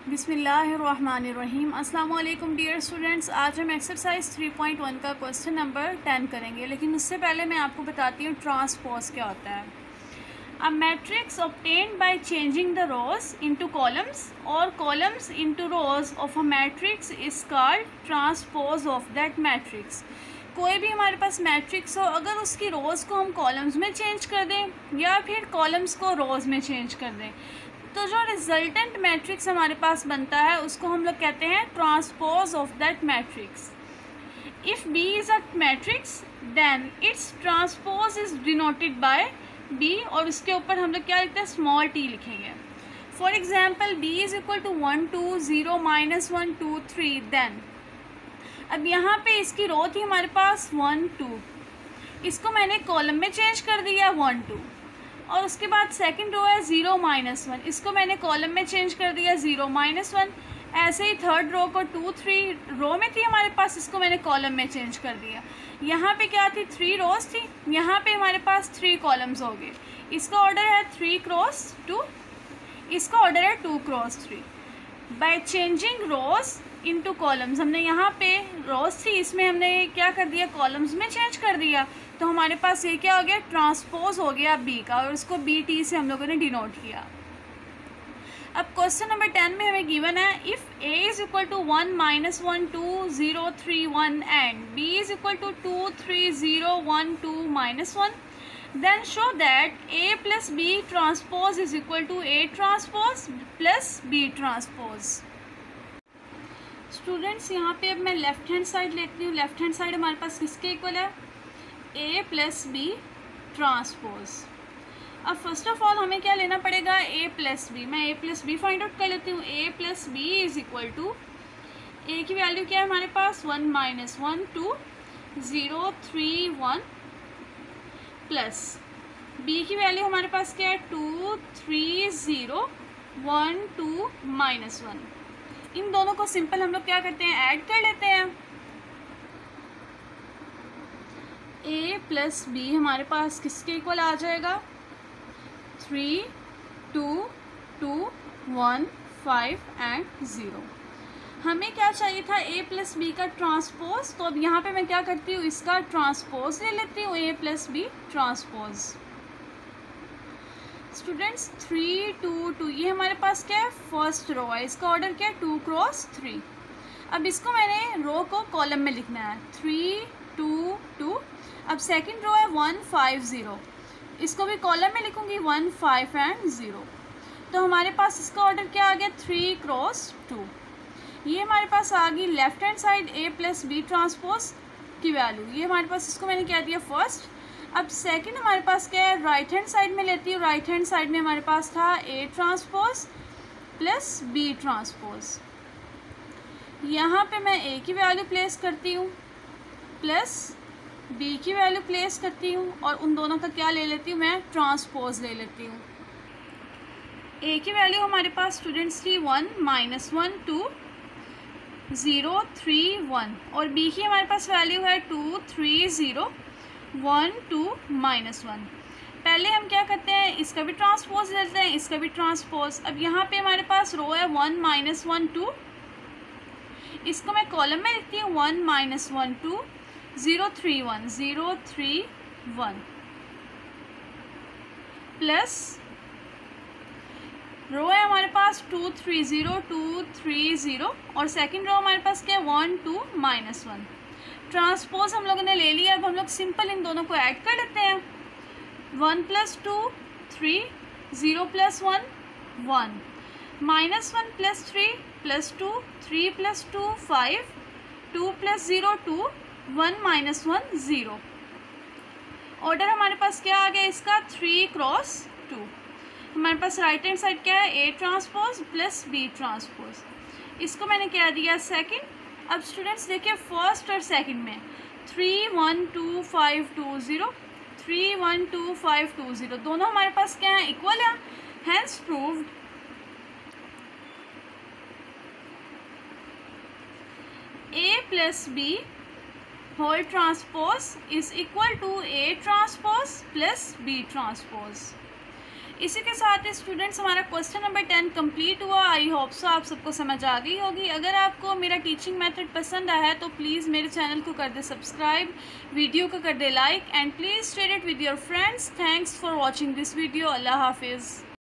बिसमीम अल्लाम dear students. आज हम एक्सरसाइज 3.1 का क्वेश्चन नंबर 10 करेंगे, लेकिन उससे पहले मैं आपको बताती हूँ ट्रांसपोज क्या होता है। A matrix obtain by changing the rows into columns और columns into rows of a matrix is called transpose of that matrix कोई भी हमारे पास मैट्रिक्स हो, अगर उसकी रोज़ को हम कॉलम्स में चेंज कर दें या फिर कॉलम्स को रोज़ में चेंज कर दें तो जो रिजल्टेंट मैट्रिक्स हमारे पास बनता है, उसको हम लोग कहते हैं transpose of that matrix if B is a matrix then its transpose is denoted by B और उसके ऊपर हम लोग क्या लिखते हैं? स्मॉल टी लिखेंगे. For example B is equal to one two zero minus one two three then अब यहाँ पे इसकी रो थी हमारे पास वन टू इसको मैंने कॉलम में चेंज कर दिया वन टू और उसके बाद सेकंड रो है ज़ीरो माइनस वन इसको मैंने कॉलम में चेंज कर दिया ज़ीरो माइनस वन ऐसे ही थर्ड रो को टू थ्री रो में थी हमारे पास, इसको मैंने कॉलम में चेंज कर दिया. यहाँ पे क्या थी? थ्री रोज थी. यहाँ पे हमारे पास थ्री कॉलम्स हो गए. इसका ऑर्डर है थ्री क्रॉस टू इसका ऑर्डर है two cross three by changing rows into columns हमने यहाँ पे रोज थी, इसमें हमने क्या कर दिया? कॉलम्स में चेंज कर दिया। तो हमारे पास ये क्या हो गया? ट्रांसपोज हो गया बी का, और उसको बी टी से हम लोगों ने डिनोट किया। अब क्वेश्चन नंबर टेन में हमें गिवन है if A is equal to one minus one two zero three one and B is equal to two three zero one two minus one then show that A plus B transpose is equal to A transpose plus B transpose students यहाँ पे अब मैं left hand side लेती हूँ। Left hand side हमारे पास किसके equal है? A plus B transpose अब फ़र्स्ट ऑफ़ ऑल हमें क्या लेना पड़ेगा? ए प्लस बी मैं A plus B find out कर लेती हूँ। A plus B is equal to A की वैल्यू क्या है हमारे पास? One minus one two zero three one plus B की वैल्यू हमारे पास क्या है? Two three zero one two minus one इन दोनों को सिंपल हम लोग क्या करते हैं? ऐड कर लेते हैं। ए प्लस बी हमारे पास किसके इक्वल आ जाएगा? Three two two one five and zero हमें क्या चाहिए था? ए प्लस बी का ट्रांसपोज तो अब यहाँ पे मैं क्या करती हूँ? इसका ट्रांसपोज ले लेती हूँ। A plus B transpose students three two two ये हमारे पास क्या है? फ़र्स्ट रो है। इसका ऑर्डर क्या है? टू क्रॉस थ्री अब इसको मैंने रो को कॉलम में लिखना है। थ्री टू टू अब सेकंड रो है वन फाइव ज़ीरो इसको भी कॉलम में लिखूँगी वन फाइव एंड ज़ीरो तो हमारे पास इसका ऑर्डर क्या आ गया? थ्री क्रॉस टू ये हमारे पास आ गई left hand side A plus B transpose की वैल्यू ये हमारे पास इसको मैंने क्या दिया? फ़र्स्ट अब सेकंड हमारे पास क्या है? राइट हैंड साइड में लेती हूँ। राइट हैंड साइड में हमारे पास था A transpose plus B transpose यहाँ पे मैं ए की वैल्यू प्लेस करती हूँ प्लस बी की वैल्यू प्लेस करती हूँ और उन दोनों का क्या ले लेती हूँ? मैं ट्रांसपोज ले लेती हूँ। ए की वैल्यू हमारे पास स्टूडेंट्स थी one minus one two zero three one और बी की हमारे पास वैल्यू है two three zero one two minus one. पहले हम क्या करते हैं, इसका भी ट्रांसपोज लेते हैं, इसका भी ट्रांसपोज अब यहाँ पे हमारे पास रो है वन माइनस वन टू। इसको मैं कॉलम में लिखती हूँ, one minus one two, zero three one, zero three one. Plus row है हमारे पास two three zero, two three zero, और सेकंड रो हमारे पास क्या है, one two minus one. Transpose हम लोगों ने ले लिया, अब हम लोग सिंपल इन दोनों को ऐड कर लेते हैं। One plus two, three, zero plus one one. Minus one plus three plus two, three plus two, five, two plus zero, two, one minus one, zero. Order हमारे पास क्या आ गया इसका? Three cross two. हमारे पास राइट हैंड साइड क्या है? A transpose plus B transpose. इसको मैंने क्या दिया? सेकंड अब स्टूडेंट्स देखिए फ़र्स्ट और सेकंड में। Three one two five two zero three one two five two zero दोनों हमारे पास क्या है? इक्वल है। Hence proved A plus B whole transpose is equal to A transpose plus B transpose. इसी के साथ स्टूडेंट्स हमारा क्वेश्चन नंबर टेन कंप्लीट हुआ। आई होप सो आप सबको समझ आ गई होगी। अगर आपको मेरा टीचिंग मेथड पसंद आया है तो प्लीज़ मेरे चैनल को कर दे सब्सक्राइब वीडियो को कर दे like and please share it with your friends thanks for watching this video अल्लाह हाफिज़।